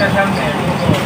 Gracias.